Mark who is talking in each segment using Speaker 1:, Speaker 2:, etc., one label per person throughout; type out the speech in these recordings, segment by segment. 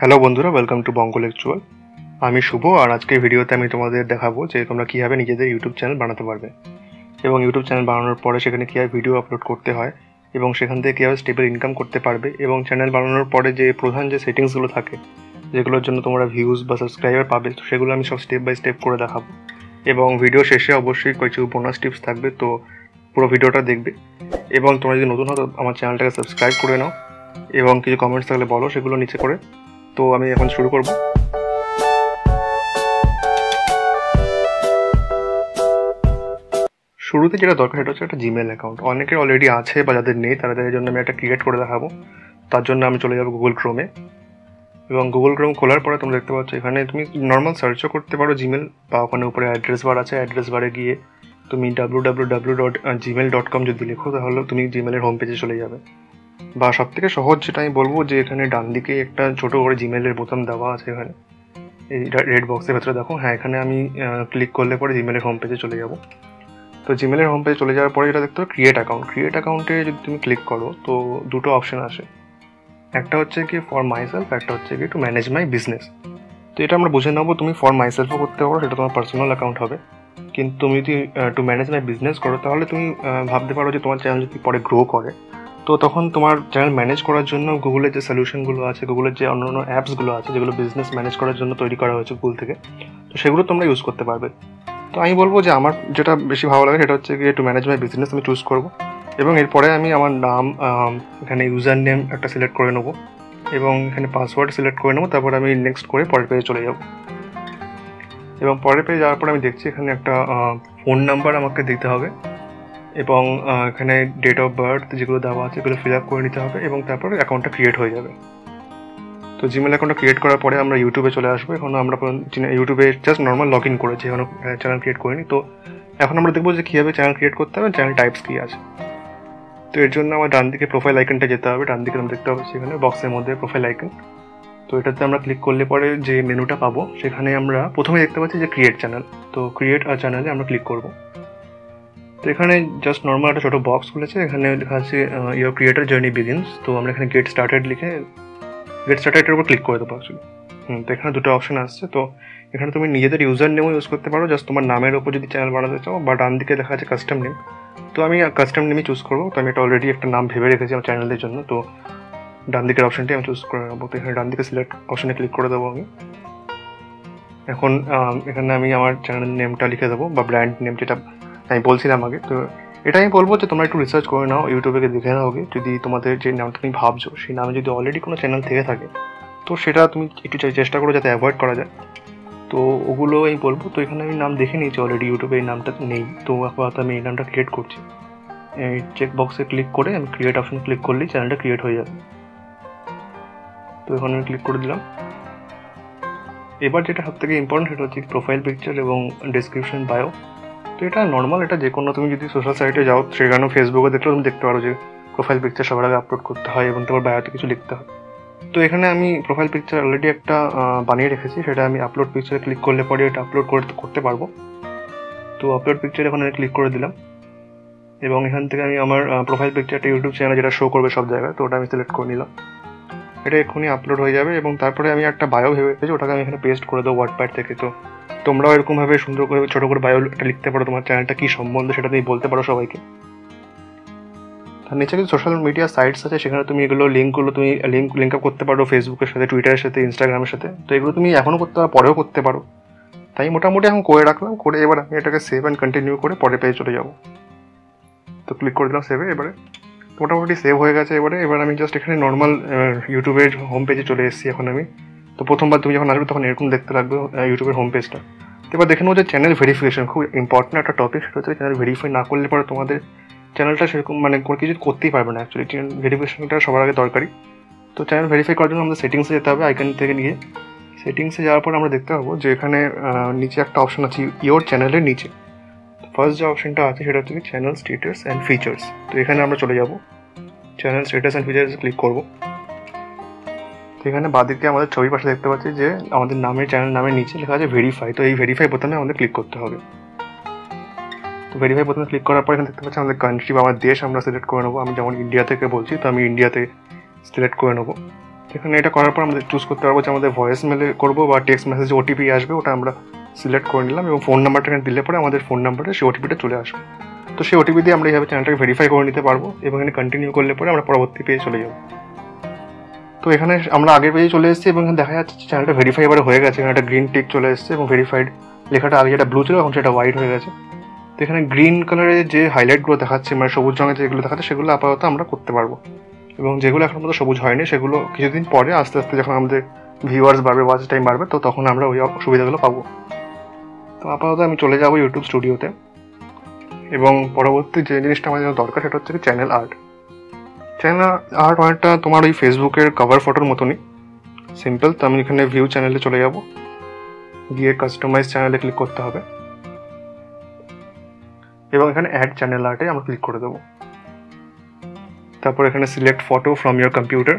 Speaker 1: Hello বন্ধুরা welcome to বঙ্গ লেকচুয়াল আমি শুভ, আর আজকের ভিডিওতে আমি তোমাদের দেখাবো যে তোমরা কীভাবে নিজেদের ইউটিউব চ্যানেল বানাতে পারবে। এবং ইউটিউব চ্যানেল বানানোর পরে সেখানে কীভাবে ভিডিও আপলোড করতে হয়, এবং সেখান থেকে কীভাবে স্টেবল ইনকাম করতে পারবে, এবং চ্যানেল বানানোর পরে যে প্রধান যে সেটিংসগুলো থাকে, যেগুলোর জন্য তোমরা ভিউজ বা সাবস্ক্রাইবার পাবে, তো সেগুলো আমি সব স্টেপ বাই স্টেপ করে দেখাবো। এবং ভিডিও শেষে অবশ্যই কিছু বোনাস টিপস থাকবে, তো পুরো ভিডিওটা দেখবে। এবং তোমরা যদি নতুন হতো আমার চ্যানেলটাকে সাবস্ক্রাইব করে নাও, এবং কিছু কমেন্টস থাকলে বলো, সেগুলো নিচে করে তো আমি এখন শুরু করব। শুরুতে যেটা দরকার সেটা হচ্ছে একটা জিমেল অ্যাকাউন্ট অনেকের অলরেডি আছে বা যাদের নেই তাদের জন্য আমি একটা ক্রিয়েট করে দেখাবো। তার জন্য আমি চলে যাব গুগল ক্রোমে এবং গুগল ক্রোম খোলার পরে তোমরা দেখতে পাচ্ছ, এখানে তুমি নর্মাল সার্চও করতে পারো জিমেল বা ওখানে উপরে অ্যাড্রেস বার আছে অ্যাড্রেস বারে গিয়ে তুমি W W W dot Gmail dot com যদি লেখো, তাহলে তুমি জিমেলের হোম পেজে চলে যাবে। বা সব থেকে সহজ যেটা আমি বলব যে এখানে ডান দিকে একটা ছোট করে জিমেলের বোতাম দেওয়া আছে এখানে। এই রেড বক্সের ভেতরে দেখো। হ্যাঁ এখানে আমি ক্লিক করলে পরে জিমেলের হোম পেজে চলে যাব। তো জিমেলের হোম পেজে চলে যাওয়ার পরে যেটা দেখতে হবে ক্রিয়েট অ্যাকাউন্ট ক্রিয়েট অ্যাকাউন্টে যদি তুমি ক্লিক করো, তো দুটো অপশন আসে। একটা হচ্ছে কি ফর মাই সেলফ একটা হচ্ছে কি টু ম্যানেজ মাই বিজনেস তো এটা আমরা বুঝে নেব, তুমি ফর মাই সেলফও করতে পারো, সেটা তোমার পার্সোনাল অ্যাকাউন্ট হবে। কিন্তু তুমি যদি টু ম্যানেজ মাই বিজনেস করো, তাহলে তুমি ভাবতে পারো যে তোমার চ্যানেল যদি পরে গ্রো করে তো তখন তোমার চ্যানেল ম্যানেজ করার জন্য গুগলের যে সলিউশনগুলো আছে গুগলের যে অন্য অন্য অ্যাপসগুলো আছে, যেগুলো বিজনেস ম্যানেজ করার জন্য তৈরি করা হয়েছে গুগল থেকে, তো সেগুলো তোমরা ইউজ করতে পারবে। তো আমি বলব যে আমার যেটা বেশি ভালো লাগে সেটা হচ্ছে গিয়ে টু ম্যানেজ মাই বিজনেস আমি চুজ করব। এবং এরপরে আমি আমার নাম এখানে ইউজার নেম একটা সিলেক্ট করে নেব এবং এখানে পাসওয়ার্ড সিলেক্ট করে নেব, তারপর আমি নেক্সট করে পরের পেজে চলে যাব। এবং পরের পেজে যাওয়ার পর আমি দেখছি এখানে একটা ফোন নাম্বার আমাকে দিতে হবে। এবং এখানে ডেট অফ বার্থ যেগুলো দেওয়া আছে এগুলো ফিল আপ করে নিতে হবে এবং তারপর অ্যাকাউন্টটা ক্রিয়েট হয়ে যাবে। তো জিমেল অ্যাকাউন্টটা ক্রিয়েট করার পরে আমরা ইউটিউবে চলে আসব। এখন আমরা ইউটিউবে জাস্ট নর্মাল লগ ইন করেছি, এখনও চ্যানেল ক্রিয়েট করিনি। তো এখন আমরা দেখব যে কীভাবে চ্যানেল ক্রিয়েট করতে হবে চ্যানেল টাইপস কী আছে। তো এর জন্য আমার ডান দিকে প্রোফাইল আইকনটা যেতে হবে, ডান দিকে আমরা দেখতে হবে সেখানে বক্সের মধ্যে প্রোফাইল আইকন তো এটাতে আমরা ক্লিক করলে পরে যে মেনুটা পাবো, সেখানে আমরা প্রথমে দেখতে পাচ্ছি যে ক্রিয়েট চ্যানেল তো ক্রিয়েট আর চ্যানেলে আমরা ক্লিক করব। তো এখানে জাস্ট নর্মাল একটা ছোটো বক্স খুলেছে। এখানে লেখা আছে ইয়োর ক্রিয়েটার জার্নি বিগিনস তো আমরা এখানে গেট স্টার্টেড লিখে গেট স্টার্টেডের উপর ক্লিক করে দেবো অ্যাকচুয়ালি হুম, তো এখানে দুটো অপশন আসছে। তো এখানে তুমি নিজেদের ইউজার নেমও ইউজ করতে পারো। জাস্ট তোমার নামের ওপর যদি চ্যানেল বানাতে চাও বা ডান দিকে লেখা আছে কাস্টম নেম তো আমি কাস্টম নেমই চুজ করব। তো আমি এটা অলরেডি একটা নাম ভেবে রেখেছি আমার চ্যানেলের জন্য। তো ডান দিকের অপশনটি আমি চুজ করে নেব। তো এখানে ডান দিকে সিলেক্ট অপশনে ক্লিক করে দেবো আমি। এখন এখানে আমি আমার চ্যানেল নেমটা লিখে দেবো, বা ব্র্যান্ড নেম যেটা আমি বলছিলাম আগে, তো এটা আমি বলব যে তোমরা একটু রিসার্চ করে নাও ইউটিউবে দেখে নাও যদি তোমাদের যে নামটা তুমি ভাবছ, সেই নামে যদি অলরেডি কোনো চ্যানেল থেকে থাকে, তো সেটা তুমি একটু চেষ্টা করো যাতে অ্যাভয়েড করা যায়। তো ওগুলো আমি বলব, তো এখানে আমি নাম দেখে নিয়েছি অলরেডি ইউটিউবে এই নামটা নেই। তো আপাতত আমি এই নামটা ক্রিয়েট করছি। এই চেক বক্সে ক্লিক করে আমি ক্রিয়েট অপশন ক্লিক করলেই চ্যানেলটা ক্রিয়েট হয়ে যাবে। তো এখানে আমি ক্লিক করে দিলাম। এবার যেটা সব থেকে ইম্পর্টেন্ট সেটা হচ্ছে প্রোফাইল পিকচার এবং ডিসক্রিপশন বায়ো তো এটা নর্মাল এটা যে কোনো, তুমি যদি সোশ্যাল সাইটে যাও সেখানেও ফেসবুকে দেখলেও তুমি দেখতে পারো যে প্রোফাইল পিকচার সবার আগে আপলোড করতে হয় এবং তোমার বায়োতে কিছু লিখতে হয়। তো এখানে আমি প্রোফাইল পিকচার অলরেডি একটা বানিয়ে রেখেছি। সেটা আমি আপলোড পিকচারে ক্লিক করলে পরে এটা আপলোড করতে করতে পারব। তো আপলোড পিকচার এখন আমি ক্লিক করে দিলাম। এবং এখান থেকে আমি আমার প্রোফাইল পিকচারটা ইউটিউব চ্যানেলে যেটা শো করবে সব জায়গায়, তো ওটা আমি সিলেক্ট করে নিলাম। এটা এক্ষুনি আপলোড হয়ে যাবে এবং তারপরে আমি একটা বায়ো ভেবে পেয়েছি ওটাকে আমি এখানে পেস্ট করে দেবো ওয়ার্ডপ্যাড থেকে। তো তোমরাও এরকমভাবে সুন্দর করে ছোটো করে বায়োটা লিখতে পারো, তোমার চ্যানেলটা কী সম্বন্ধে সেটা তুমি বলতে পারো সবাইকে। তার নিচে কিছু সোশ্যাল মিডিয়া সাইটস আছে, সেখানে তুমি এগুলো লিঙ্কগুলো তুমি লিঙ্ক লিঙ্ক আপ করতে পারো ফেসবুকের সাথে টুইটারের সাথে ইনস্টাগ্রামের সাথে। তো এগুলো তুমি এখনও করতে পারো, পরেও করতে পারো। তাই মোটামুটি এখন করে রাখলাম, করে এবার আমি এটাকে সেভ অ্যান্ড কন্টিনিউ করে পরে পেয়ে চলে যাব। তো ক্লিক করে দিলাম সেভে এবারে মোটামুটি সেভ হয়ে গেছে এবারে। এবার আমি জাস্ট এখানে নর্মাল ইউটিউবের হোম পেজে চলে এসেছি এখন আমি। তো প্রথমবার তুমি যখন আসবে তখন এরকম দেখতে লাগবে ইউটিউবের হোম পেজটা তো এবার দেখে নেব যে চ্যানেল ভেরিফিকেশন খুব ইম্পর্টেন্ট একটা টপিক সেটা হচ্ছে চ্যানেল ভেরিফাই না করলে পরে তোমাদের চ্যানেলটা সেরকম মানে কোনো কিছু করতেই পারবে না অ্যাকচুয়ালি চ্যানেল ভেরিফিকেশনটা সবার আগে দরকারি। তো চ্যানেল ভেরিফাই করার জন্য আমাদের সেটিংসে যেতে হবে আইকন থেকে নিয়ে। সেটিংসে যাওয়ার পর আমরা দেখতে পাবো যে এখানে নিচে একটা অপশন আছে ইয়োর চ্যানেলের নিচে। ফার্স্ট যে অপশনটা আছে সেটা হচ্ছে চ্যানেল স্টেটাস অ্যান্ড ফিচার্স তো এখানে আমরা চলে যাব। Channel status and features click করব। তো এখানে বাদিকে আমাদের ছবি পাশে দেখতে পাচ্ছি যে আমাদের নামের চ্যানেল নামের নিচে লেখা আছে ভেরিফাই তো এই ভেরিফাই বোতামে আমাদের ক্লিক করতে হবে। তো ভেরিফাই বোতামে ক্লিক করার পর এখানে দেখতে পাচ্ছি আমাদের কান্ট্রি বা আমার দেশ আমরা সিলেক্ট করে নেব। আমি যেমন ইন্ডিয়া থেকে বলছি, তো আমি ইন্ডিয়াতে সিলেক্ট করে নেব। এখানে এটা করার পর আমাদের চুজ করতে পারব যে আমাদের ভয়েস মেলে করব বা টেক্সট মেসেজে ওটিপি আসবে, ওটা আমরা সিলেক্ট করে নিলাম এবং ফোন নাম্বারটা এখানে দিলে পরে আমাদের ফোন নাম্বারে সেই ওটিপিটা চলে আসবে। তো সেই ওটিপি দিয়ে আমরা এইভাবে চ্যানেলটাকে ভেরিফাই করে নিতে পারব এবং এখানে কন্টিনিউ করলে পরে আমরা পরবর্তী পেয়ে চলে যাব। তো এখানে আমরা আগের পেজে চলে এসেছি এবং এখানে দেখা যাচ্ছে চ্যানেলটা ভেরিফাই এবারে হয়ে গেছে। এখানে একটা গ্রিন টিক চলে এসেছে এবং ভেরিফাইড লেখাটা আগে যেটা ব্লু ছিল এখন সেটা হোয়াইট হয়ে গেছে। তো এখানে গ্রিন কালারের যে হাইলাইটগুলো দেখাচ্ছে মানে সবুজ রঙের যেগুলো দেখাচ্ছে সেগুলো আপাতত আমরা করতে পারব। এবং যেগুলো এখন মতো সবুজ হয়নি সেগুলো কিছুদিন পরে আস্তে আস্তে যখন আমাদের ভিউয়ার্স বাড়বে ওয়াচ টাইম বাড়বে, তো তখন আমরা ওই সুবিধাগুলো পাবো। তো আপাতত আমি চলে যাব ইউটিউব স্টুডিওতে এবং পরবর্তী যে জিনিসটা আমার জন্য দরকার সেটা হচ্ছে চ্যানেল আর্ট চ্যানেল আর্ট অনেকটা তোমার ওই ফেসবুকের কভার ফটোর মতনই। সিম্পল তো আমি এখানে ভিউ চ্যানেলে চলে যাব। গিয়ে কাস্টমাইজ চ্যানেলে ক্লিক করতে হবে। এবং এখানে অ্যাড চ্যানেল আর্টে আমরা ক্লিক করে দেবো। তারপর এখানে select photo from your computer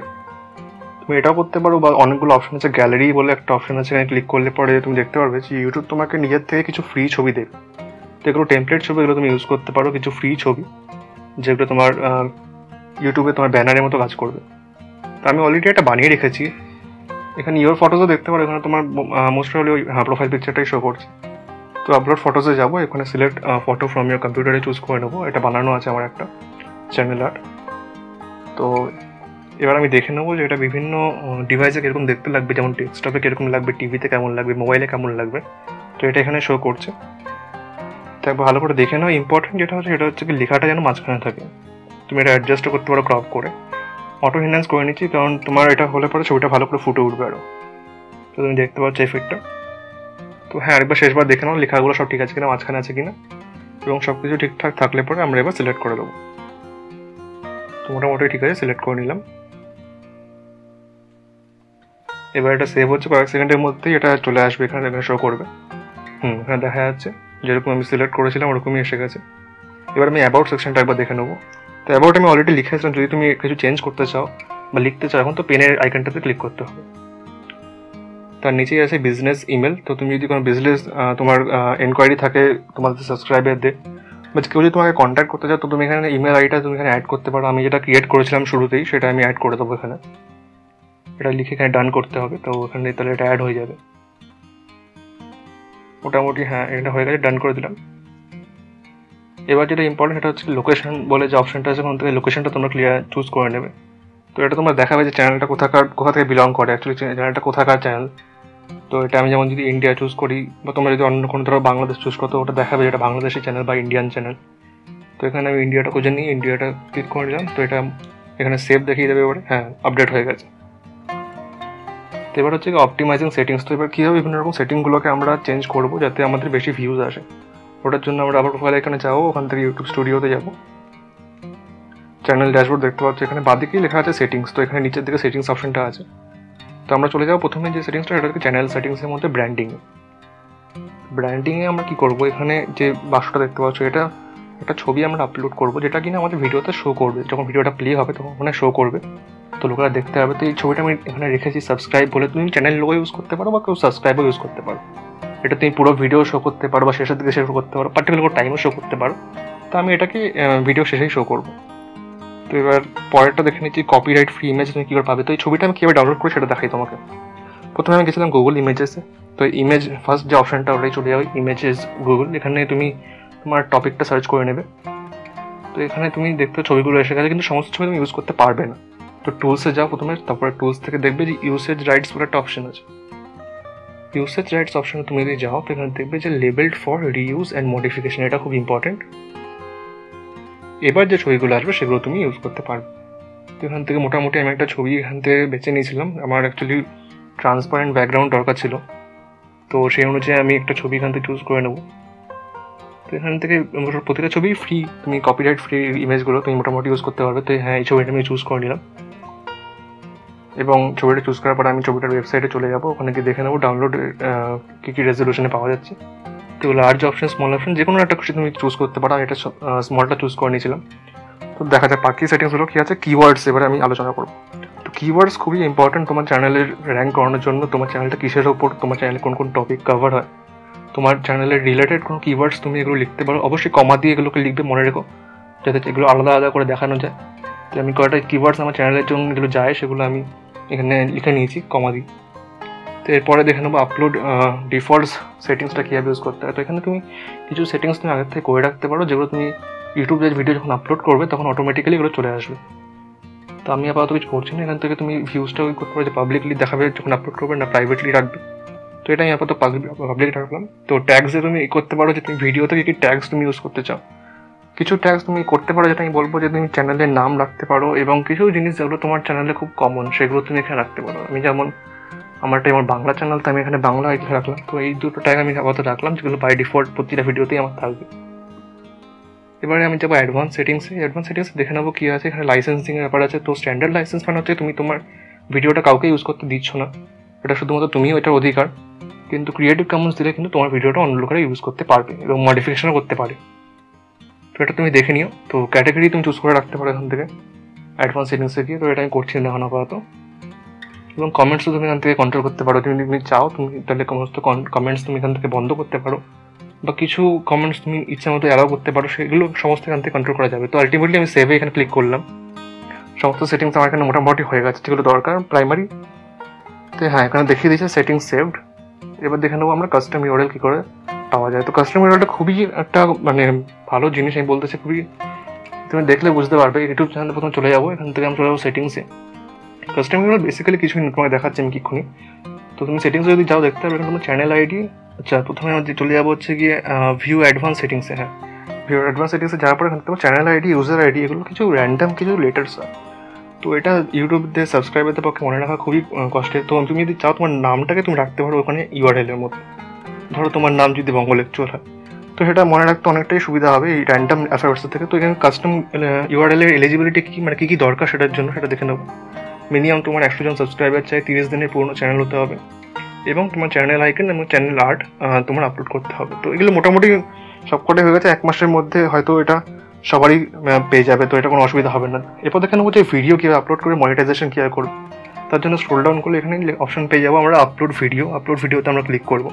Speaker 1: তুমি এটাও করতে পারো বা অনেকগুলো অপশন আছে গ্যালারি বলে একটা অপশন আছে, এখানে ক্লিক করলে পরে তুমি দেখতে পারবে যে ইউটিউব তোমাকে নিজের থেকে কিছু ফ্রি ছবি দেবে। তো এগুলো টেমপ্লেট ছবি এগুলো তুমি ইউজ করতে পারো, কিছু ফ্রি ছবি, যেগুলো তোমার ইউটিউবে তোমার ব্যানারের মতো কাজ করবে। তো আমি অলরেডি একটা বানিয়ে রেখেছি। এখানে ইয়োর ফটোজও দেখতে পারো, এখানে তোমার মোস্ট হলে ওই প্রোফাইল পিকচারটাই শো করছে। তো আপলোড ফটোজে যাব, এখানে সিলেক্ট ফটো ফ্রম ইয়োর কম্পিউটারে চুজ করে নেব। এটা বানানো আছে আমার একটা চ্যানেল আর্ট তো এবার আমি দেখে নেব যে এটা বিভিন্ন ডিভাইসে কীরকম দেখতে লাগবে, যেমন ডেস্কটপে কীরকম লাগবে টিভিতে কেমন লাগবে মোবাইলে কেমন লাগবে। তো এটা এখানে শো করছে। তো একবার ভালো করে দেখে নাও। ইম্পর্টেন্ট যেটা হচ্ছে, সেটা হচ্ছে কি, লেখাটা যেন মাঝখানে থাকে। তুমি এটা অ্যাডজাস্টও করতে পারো ক্রপ করে। অটো হিন্যান্স করে নিচ্ছি, কারণ তোমার এটা হলে পরে ছবিটা ভালো করে ফুটে উঠবে আরও তো তুমি দেখতে পাচ্ছ এফেক্টটা তো হ্যাঁ আরেকবার শেষবার দেখে নাও, লেখাগুলো সব ঠিক আছে কিনা, মাঝখানে আছে কিনা। এবং সব কিছু ঠিকঠাক থাকলে পরে আমরা এবার সিলেক্ট করে দেবো। তো মোটামুটি ঠিক আছে সিলেক্ট করে নিলাম। এবার এটা সেভ হচ্ছে কয়েক সেকেন্ডের মধ্যেই এটা চলে আসবে, এখানে এখানে শো করবে। হুম, এখানে দেখা যাচ্ছে, যেরকম আমি সিলেক্ট করেছিলাম, ওরকমই এসে গেছে। এবার আমি অ্যাবাউট সেকশনটা একবার দেখে নেব। তো অ্যাবাউট আমি অলরেডি লিখে লিখেছিলাম, যদি তুমি কিছু চেঞ্জ করতে চাও বা লিখতে চাও, এখন তো পেনের আইকনটাতে ক্লিক করতে হবে। তার নিচেই আছে বিজনেস ইমেল তো তুমি যদি কোনো বিজনেস তোমার এনকোয়ারি থাকে তোমাদের সাবস্ক্রাইবারদের বা কেউ যদি তোমাকে কন্ট্যাক্ট করতে চাও, তো তুমি এখানে ইমেল আইডিটা তুমি এখানে অ্যাড করতে পারো। আমি যেটা ক্রিয়েট করেছিলাম শুরুতেই, সেটা আমি অ্যাড করে দেবো এখানে। এটা লিখে এখানে ডান করতে হবে, তো ওখানে তাহলে এটা অ্যাড হয়ে যাবে। মোটামুটি হ্যাঁ এটা হয়ে গেছে ডান করে দিলাম। এবার যেটা ইম্পর্টেন্ট সেটা হচ্ছে লোকেশন বলে যে অপশনটা আছে, ওখান থেকে লোকেশনটা তোমরা ক্লিয়ার চুজ করে নেবে। তো এটা তোমরা দেখাবে যে চ্যানেলটা কোথাকার, কোথা থেকে বিলং করে অ্যাকচুয়ালি চ্যানেলটা কোথাকার চ্যানেল তো এটা আমি যেমন যদি ইন্ডিয়া চুজ করি, বা তোমরা যদি অন্য কোনো ধরো বাংলাদেশ চুজ করো ওটা দেখাবে যেটা বাংলাদেশি চ্যানেল বা ইন্ডিয়ান চ্যানেল তো এখানে আমি ইন্ডিয়াটা খুঁজে নিই ইন্ডিয়াটা ক্লিক করে নিলাম, তো এটা এখানে সেভ দেখিয়ে দেবে এবারে। হ্যাঁ আপডেট হয়ে গেছে। তো এবার হচ্ছে অপটিমাইজিং সেটিংস তো এবার কীভাবে বিভিন্ন রকম সেটিংগুলোকে আমরা চেঞ্জ করব যাতে আমাদের বেশি ভিউজ আসে? ওটার জন্য আমরা আবার প্রোফাইল এখানে যাব, ওখান থেকে ইউটিউব স্টুডিওতে যাব। চ্যানেল ড্যাশবোর্ড দেখতে পাচ্ছি, এখানে বাদিকেই লেখা আছে সেটিংস তো এখানে নিচের দিকে সেটিংস অপশনটা আছে। তো আমরা চলে যাব প্রথমে যে সেটিংসটা সেটা হচ্ছে চ্যানেল সেটিংসের মধ্যে ব্র্যান্ডিং ব্র্যান্ডিংয়ে আমরা কি করব? এখানে যে বাক্সটা দেখতে পাচ্ছ, এটা একটা ছবি আমরা আপলোড করব, যেটা কিনা আমাদের ভিডিওতে শো করবে। যখন ভিডিওটা প্লে হবে, তখন ওখানে শো করবে। তো লোকেরা দেখতে হবে তো এই ছবিটা আমি এখানে রেখেছি সাবস্ক্রাইব বলে তুমি চ্যানেল লোগো ইউজ করতে পারো বা কেউ সাবস্ক্রাইবও ইউজ করতে পারো। এটা তুমি পুরো ভিডিও শো করতে পারো বা শেষের দিকে শো করতে পারো পার্টিকুলার কোনো টাইমও শো করতে পারো। তো আমি এটাকে ভিডিও শেষেই শো করব। তো এবার পরেরটা দেখে নিচ্ছি কপিরাইট ফ্রি ইমেজ তুমি কী করে পাবে? তো এই ছবিটা আমি কীভাবে ডাউনলোড করে সেটা দেখাই তোমাকে। প্রথমে আমি গেছিলাম গুগল ইমেজেসে তো ইমেজ ফার্স্ট যে অপশানটা ওটাই চলে যাবে ইমেজেস গুগল এখানে তুমি তোমার টপিকটা সার্চ করে নেবে। তো এখানে তুমি দেখতে ছবিগুলো এসে গেছে, কিন্তু সমস্ত ছবি তুমি ইউজ করতে পারবে না। তো টুলসে যাও প্রথমে তারপরে টুলস থেকে দেখবে যে ইউসেজ রাইটস বলে একটা অপশন আছে। ইউসেজ রাইটস অপশনে তুমি যদি যাও, তো এখানে দেখবে যে labelled for reuse and modification এটা খুব ইম্পর্টেন্ট এবার যে ছবিগুলো আসবে, সেগুলো তুমি ইউজ করতে পারবে। তো এখান থেকে মোটামুটি আমি একটা ছবি এখান থেকে বেছে নিয়েছিলাম। আমার অ্যাকচুয়ালি ট্রান্সপারেন্ট ব্যাকগ্রাউন্ড দরকার ছিল। তো সেই অনুযায়ী আমি একটা ছবি এখান থেকে চুজ করে নেব। তো এখান থেকে প্রতিটা ছবি ফ্রি তুমি কপিরাইট ফ্রি ইমেজগুলো তুমি মোটামুটি ইউজ করতে পারবে। তো হ্যাঁ এই ছবিটা আমি চুজ করে নিলাম। এবং ছবিটা চুজ করার পর আমি ছবিটার ওয়েবসাইটে চলে যাব। ওখানে গিয়ে দেখে নেব ডাউনলোড কী কী রেজলিউশনে পাওয়া যাচ্ছে। তো লার্জ অপশন স্মল অপশন যে কোনো একটা খুশি তুমি চুজ করতে পারো। আমি এটা স্মলটা চুজ করে নিয়েছিলাম। তো দেখা যায় বাকি সেটিংসগুলো কী আছে। কিওয়ার্ডস এবারে আমি আলোচনা করব। তো কিওয়ার্ডস খুবই ইম্পর্টেন্ট তোমার চ্যানেলের র্যাঙ্ক করানোর জন্য। তোমার চ্যানেলটা কিসের ওপর, তোমার চ্যানেলে কোন কোন টপিক কভার হয়। তোমার চ্যানেলের রিলেটেড কোনো কিওয়ার্ডস তুমি এগুলো লিখতে পারো। অবশ্যই কমা দিয়ে এগুলোকে লিখবে মনে রেখো, যাতে এগুলো আলাদা আলাদা করে দেখানো যায়। তো আমি কয়টা কিওয়ার্ডস আমার চ্যানেলের জন্য যেগুলো যায়, সেগুলো আমি এখানে লিখে নিয়েছি কমা দিই তো এরপরে দেখে নেব আপলোড ডিফল্টস সেটিংসটা কীভাবে ইউজ করতে হয়। তো এখানে তুমি কিছু সেটিংস তুমি আগের থেকে করে রাখতে পারো, যেগুলো তুমি ইউটিউবে ভিডিও যখন আপলোড করবে, তখন অটোমেটিক্যালি এগুলো চলে আসবে। তো আমি আপাতত কিছু করছি না, এখান থেকে তুমি ভিউজটা ওই করতে পারো যে পাবলিকলি দেখাবে যখন আপলোড করবে না প্রাইভেটলি রাখবে। তো এটা আমি আপাতত পাবলিক রাখলাম। তো ট্যাক্সে তুমি করতে পারো যে তুমি ভিডিওতে কী কী ট্যাক্স তুমি ইউজ করতে চাও। কিছু ট্যাক্স তুমি করতে পারো যেটা আমি বলব যে তুমি চ্যানেলের নাম রাখতে পারো এবং কিছু জিনিস যেগুলো তোমার চ্যানেলে খুব কমন সেগুলো তুমি এখানে রাখতে পারো। আমি যেমন আমারটা আমার বাংলা চ্যানেল তো আমি এখানে বাংলা আইডি রাখলাম। তো এই দুটো ট্যাগ আমি আপাতত রাখলাম, যেগুলো বাই ডিফল্ট প্রতিটা ভিডিওতেই আমার থাকবে। এবারে আমি যাব অ্যাডভান্স সেটিংসে অ্যাডভান্স সেটিংসে দেখে নেব কী আছে। এখানে লাইসেন্সিংয়ের ব্যাপার আছে। তো স্ট্যান্ডার্ড লাইসেন্স মানে হচ্ছে তুমি তোমার ভিডিওটা কাউকে ইউজ করতে দিচ্ছ না। এটা শুধুমাত্র তুমিও এটার অধিকার। কিন্তু ক্রিয়েটিভ কমন্স দিলে কিন্তু তোমার ভিডিওটা অন্য লোকেরা ইউজ করতে পারবে এবং মডিফিকেশনও করতে পারে। তো এটা তুমি দেখে নিও। তো ক্যাটাগরি তুমি চুজ করে রাখতে পারো এখান থেকে। অ্যাডভান্স সেটিংসে গিয়ে। তো এটা আমি করছি না এখন আপাতত। এবং কমেন্টসও তুমি এখান থেকে কন্ট্রোল করতে পারো। তুমি তুমি চাও, তুমি তাহলে সমস্ত কমেন্টস তুমি এখান থেকে বন্ধ করতে পারো। বা কিছু কমেন্টস তুমি ইচ্ছা মতো অ্যালাউ করতে পারো, সেগুলো সমস্ত এখান থেকে কন্ট্রোল করা যাবে। তো আলটিমেটলি আমি সেভে এখানে ক্লিক করলাম। সমস্ত সেটিংস আমার এখানে মোটামুটি হয়ে গেছে, যেগুলো দরকার। প্রাইমারি তো হ্যাঁ এখানে দেখিয়ে দিয়েছে সেটিংস সেভড এবার দেখে নেব আমরা কাস্টম ইউআরএল কী করে। পাওয়া যায়। তো কাস্টম ইউআরএলটা খুবই একটা মানে ভালো জিনিস, আমি বলতেছি খুবই, তুমি দেখলে বুঝতে পারবে ইউটিউব চ্যানেলে প্রথমে চলে যাব, এখান থেকে আমি চলে যাব সেটিংসে কাস্টমার বেসিক্যালি কিছুই না তোমাকে দেখাচ্ছি আমি কিক্ষণি তো তুমি সেটিংসে যদি যাও, দেখতে পাবে এখানে তোমার চ্যানেল আইডি আচ্ছা প্রথমে আমাদের চলে যাব হচ্ছে গিয়ে ভিউ অ্যাডভান্স সেটিংসে হ্যাঁ। ভিউ অ্যাডভান্স সেটিংসে যাওয়ার পরে এখানে তোমার চ্যানেল আইডি ইউজার আইডি এগুলো কিছু র্যান্ডাম কিছু লেটার্স তো এটা ইউটিউবদের সাবস্ক্রাইবারদের পক্ষে মনে রাখা খুবই কষ্টের। তো তুমি যদি চাও তোমার নামটাকে তুমি রাখতে পারো ওখানে ইউআরএল এর মধ্যে। ধরো তোমার নাম যদি বঙ্গলেকচুয়াল হয়। তো সেটা মনে রাখতে অনেকটাই সুবিধা হবে এই র্যান্ডাম অ্যাফেয়ার্স থেকে। তো এখানে কাস্টম ইউআরএল এর এলিজিবিলিটি কী মানে কী কী দরকার সেটার জন্য সেটা দেখে নেব। মিনিমাম তোমার একশো জন সাবস্ক্রাইবার চাই, তিরিশ দিনের পুরনো চ্যানেল হতে হবে। এবং তোমার চ্যানেল আইকন এবং চ্যানেল আর্ট তোমার আপলোড করতে হবে। তো এগুলো মোটামুটি সবকটাই হয়ে গেছে, এক মাসের মধ্যে হয়তো এটা সবারই পেয়ে যাবে। তো এটা কোনো অসুবিধা হবে না। এরপর দেখে নেব যে ভিডিও কীভাবে আপলোড করে মনিটাইজেশন কীভাবে করব। তার জন্য স্ক্রোল ডাউন করলে এখানে অপশন পেয়ে যাব। আমরা আপলোড ভিডিও আপলোড ভিডিওতে আমরা ক্লিক করব।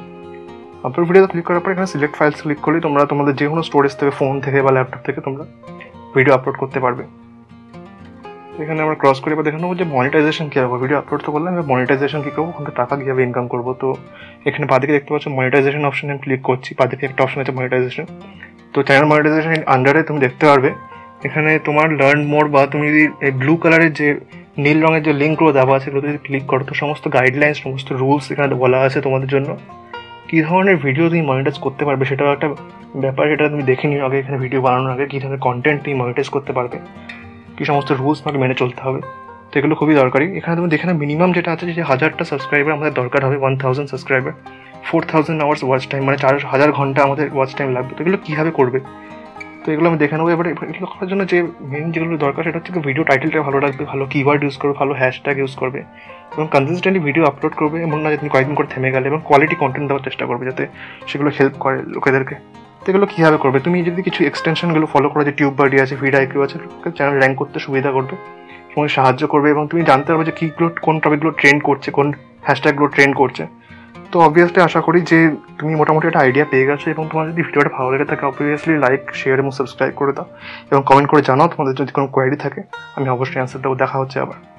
Speaker 1: আপলোড ভিডিওতে ক্লিক করার পর এখানে সিলেক্ট ফাইলস ক্লিক করলে তোমরা তোমাদের যে কোনো স্টোরেজ থেকে ফোন থেকে বা ল্যাপটপ থেকে তোমরা ভিডিও আপলোড করতে পারবে। এখানে আমরা ক্রস করে এবার দেখে নেব যে মনিটাইজেশন কী হবে। ভিডিও আপলোড তো করলাম, এবার মনিটাইজেশন কী করব? ওখান টাকা কীভাবে ইনকাম করব? তো এখানে বাদিকে দেখতে পাচ্ছ মনিটাইজেশন অপশনে আমি ক্লিক করছি। বাদিকে একটা অপশন আছে মনিটাইজেশন তো চ্যানেল মনিটাইজেশন আন্ডারে তুমি দেখতে পারবে। এখানে তোমার লার্ন মোর বা তুমি যদি এই ব্লু কালারের যে নীল রঙের যে লিঙ্কগুলো দেওয়া আছে সেগুলো যদি ক্লিক করো, তো সমস্ত গাইডলাইন সমস্ত রুলস এখানে বলা আছে তোমাদের জন্য। কী ধরনের ভিডিও তুমি মনিটাইজ করতে পারবে সেটাও একটা ব্যাপার, সেটা তুমি দেখে নিও আগে এখানে ভিডিও বানানোর আগে কী ধরনের কন্টেন্ট তুমি মনিটাইজ করতে পারবে, কী সমস্ত রুলস তোমাকে মেনে চলতে হবে। তো এগুলো খুবই দরকারি। এখানে তুমি দেখে না মিনিমাম যেটা আছে যে হাজারটা সাবস্ক্রাইবার আমাদের দরকার হবে one thousand subscriber four thousand hours watch time মানে চার হাজার ঘণ্টা আমাদের ওয়াচ টাইম লাগবে। তো এগুলো কীভাবে করবে? তো এগুলো আমি দেখে নেব। এবারে এগুলো করার জন্য যে মেন যেগুলো দরকার সেটা হচ্ছে ভিডিও টাইটেলটা ভালো রাখবে, ভালো কিওয়ার্ড ইউজ করবে, ভালো হ্যাশট্যাগ ইউজ করবে এবং কনসিস্টেন্টলি ভিডিও আপলোড করবে এমন না যে তুমি কয়েকদিন করে থেমে গেলে এবং কোয়ালিটি কন্টেন্ট দেওয়ার চেষ্টা করবে যাতে সেগুলো হেল্প করে লোকেদেরকে। তো এগুলো কীভাবে করবে? তুমি যদি কিছু এক্সটেনশনগুলো ফলো করো, যে টিউব বাডি আছে ভিড আইকিউ আছে চ্যানেল র্যাঙ্ক করতে সুবিধা করবে, তোমাকে সাহায্য করবে এবং তুমি জানতে পারবে যে কীগুলো কোন টপিকগুলো ট্রেন্ড করছে, কোন হ্যাশট্যাগুলো ট্রেন্ড করছে। তো অবভিয়াসলি আশা করি যে তুমি মোটামুটি একটা আইডিয়া পেয়ে গেছো এবং তোমার যদি ভিডিওটা ভালো লেগে থাকে অবভিয়াসলি লাইক শেয়ার এবং সাবস্ক্রাইব করে দাও এবং কমেন্ট করে জানাও তোমাদের যদি কোনো কোয়ারি থাকে, আমি অবশ্যই অ্যান্সার দেবো, দেখা হচ্ছে আবার।